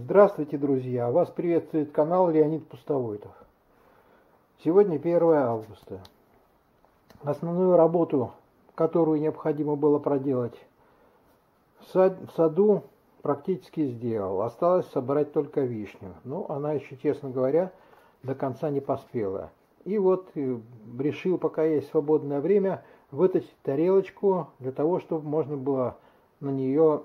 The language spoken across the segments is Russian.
Здравствуйте, друзья! Вас приветствует канал Леонид Пустовойтов. Сегодня 1 августа. Основную работу, которую необходимо было проделать в саду, практически сделал. Осталось собрать только вишню. Но она еще, честно говоря, до конца не поспела. И вот э, решил, пока есть свободное время, вытащить тарелочку для того, чтобы можно было на нее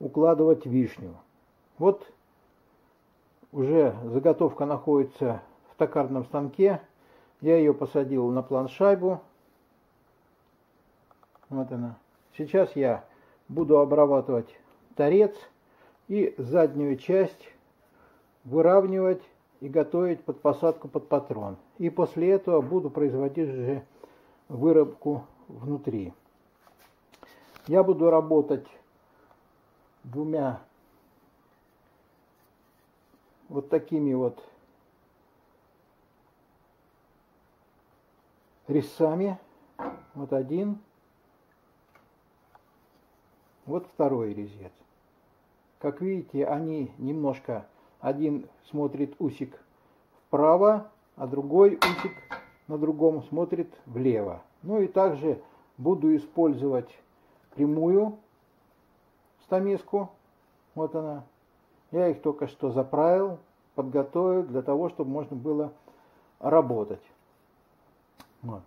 укладывать вишню. Вот уже заготовка находится в токарном станке. Я ее посадил на планшайбу. Вот она. Сейчас я буду обрабатывать торец и заднюю часть выравнивать и готовить под посадку под патрон. И после этого буду производить уже вырубку внутри. Я буду работать двумя вот такими вот резцами. Вот один, вот второй резец. Как видите, они немножко, один смотрит усик вправо, а другой усик на другом смотрит влево. Ну и также буду использовать прямую стамеску. Вот она. Я их только что заправил, подготовил для того, чтобы можно было работать. Вот.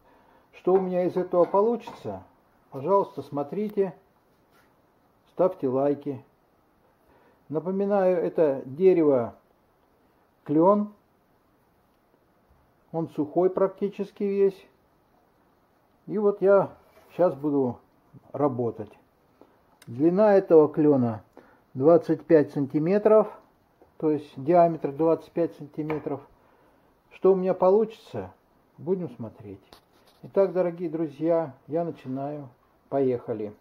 Что у меня из этого получится? Пожалуйста, смотрите, ставьте лайки. Напоминаю, это дерево клен. Он сухой практически весь. И вот я сейчас буду работать. Длина этого клена 25 сантиметров, то есть диаметр 25 сантиметров. Что у меня получится, будем смотреть. Итак, дорогие друзья, я начинаю. Поехали.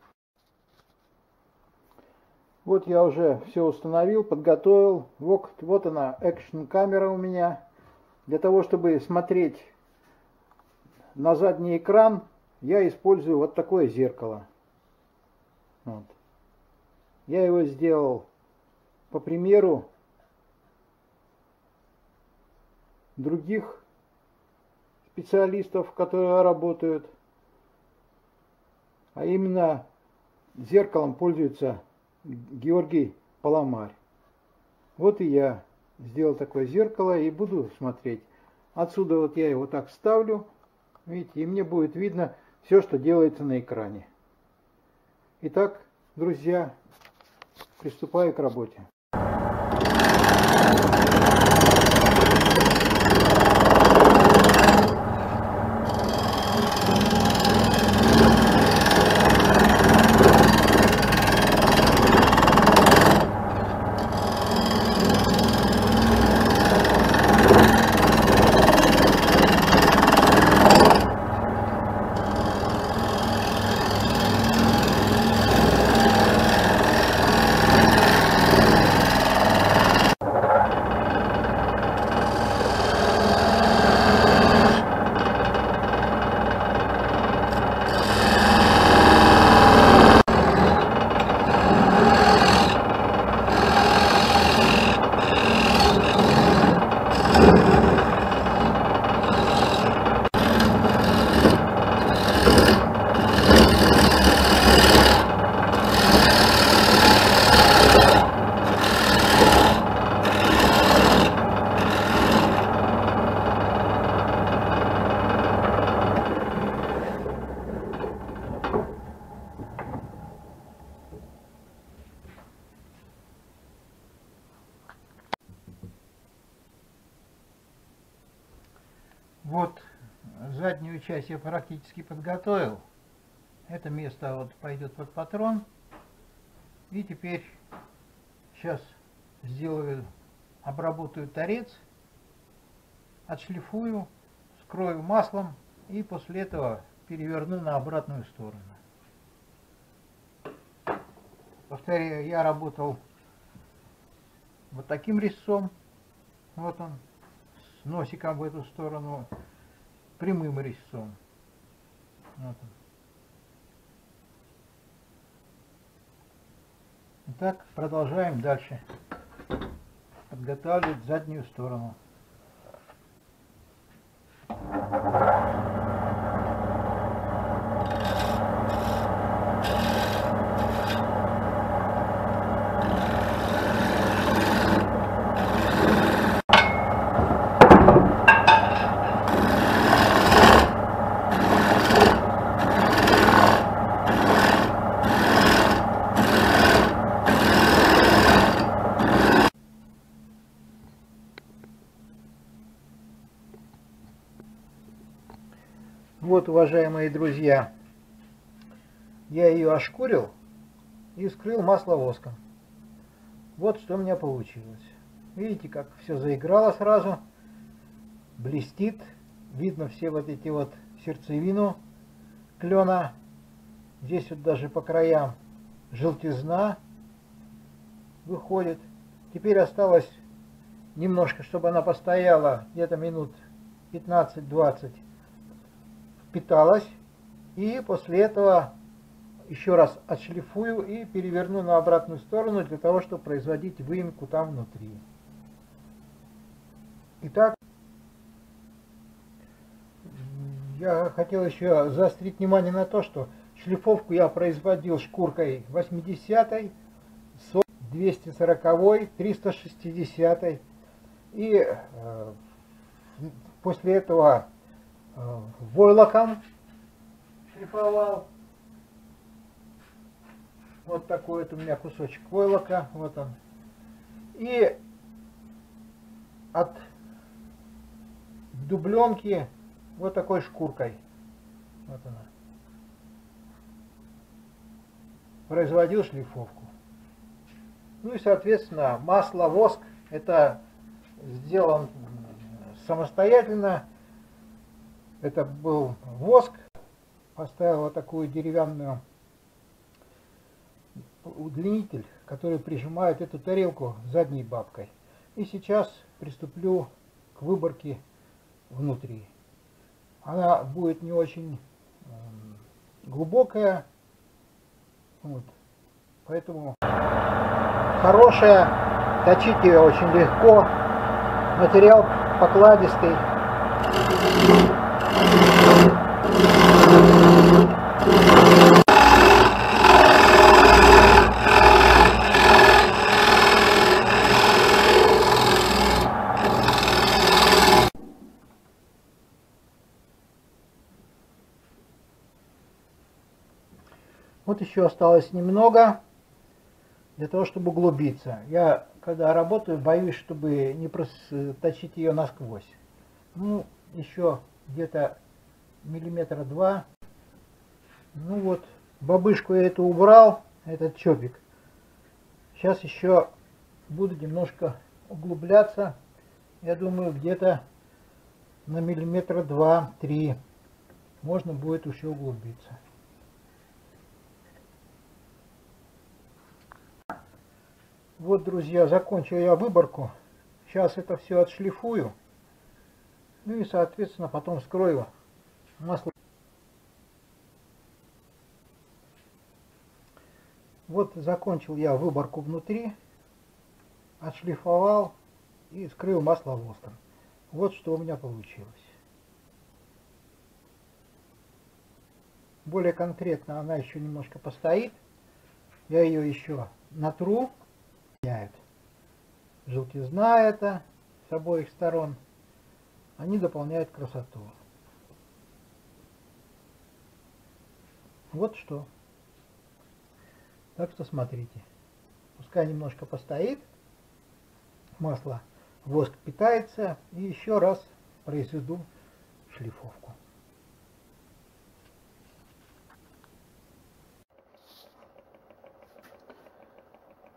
Вот я уже все установил, подготовил. Вот, вот она, экшн камера у меня. Для того, чтобы смотреть на задний экран, я использую вот такое зеркало. Вот. Я его сделал по примеру других специалистов, которые работают. А именно зеркалом пользуется Георгий Паламарь. Вот и я сделал такое зеркало и буду смотреть. Отсюда вот я его так ставлю, видите, и мне будет видно все, что делается на экране. Итак, друзья, приступаю к работе. Вот заднюю часть я практически подготовил. Это место вот пойдет под патрон. И теперь сейчас сделаю, обработаю торец, отшлифую, скрою маслом и после этого переверну на обратную сторону. Повторяю, я работал вот таким резцом. Вот он, с носиком в эту сторону, прямым резцом. Вот Итак, продолжаем дальше подготавливать заднюю сторону. Вот, уважаемые друзья, я ее ошкурил и скрыл масло воском. Вот что у меня получилось. Видите, как все заиграло сразу, блестит, видно все вот эти вот сердцевину клена. Здесь вот даже по краям желтизна выходит. Теперь осталось немножко, чтобы она постояла где-то минут 15-20 впиталась. И после этого еще раз отшлифую и переверну на обратную сторону для того, чтобы производить выемку там внутри. Итак, я хотел еще заострить внимание на то, что шлифовку я производил шкуркой 80 240 360 и э, после этого войлоком шлифовал. Вот такой вот у меня кусочек войлока, вот он. И от дубленки вот такой шкуркой. Вот она. Производил шлифовку. Ну и, соответственно, масло, воск, это сделан самостоятельно это был воск. Поставил вот такую деревянную удлинитель, который прижимает эту тарелку задней бабкой. И сейчас приступлю к выборке внутри. Она будет не очень глубокая, вот. поэтому хорошая, точить ее очень легко, материал покладистый. Вот еще осталось немного для того, чтобы углубиться. Я, когда работаю, боюсь, чтобы не проточить ее насквозь. Ну, еще где-то миллиметра два. Ну вот, бабышку я эту убрал, этот чопик. Сейчас еще буду немножко углубляться. Я думаю, где-то на миллиметра два-три можно будет еще углубиться. Вот, друзья, закончил я выборку. Сейчас это все отшлифую. Ну и, соответственно, потом скрою масло. Вот закончил я выборку внутри, отшлифовал и скрыл масло воском. Вот что у меня получилось. Более конкретно она еще немножко постоит. Я ее еще натру. Желтизна это с обоих сторон они дополняют красоту. Вот что. Так что смотрите. Пускай немножко постоит. Масло, воск питается. И еще раз произведу шлифовку.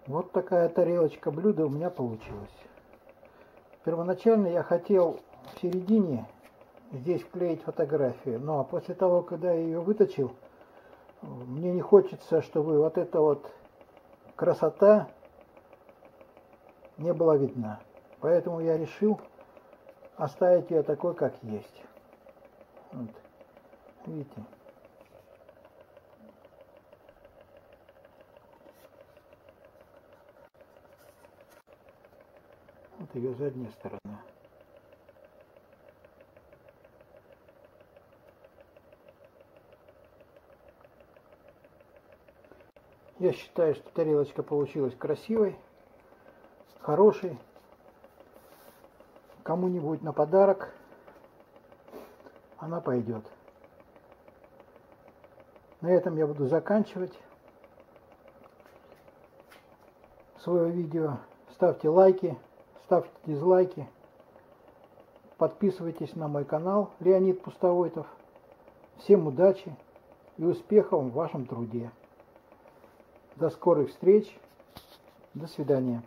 Вот такая тарелочка блюда у меня получилась. Первоначально я хотел середине здесь вклеить фотографию. но после того, когда я ее выточил, мне не хочется, чтобы вот эта вот красота не была видна. Поэтому я решил оставить ее такой, как есть. Вот. Видите? Вот ее задняя сторона. Я считаю, что тарелочка получилась красивой, хорошей. Кому-нибудь на подарок она пойдет. На этом я буду заканчивать свое видео. Ставьте лайки, ставьте дизлайки. Подписывайтесь на мой канал Леонид Пустовойтов. Всем удачи и успехов в вашем труде. До скорых встреч. До свидания.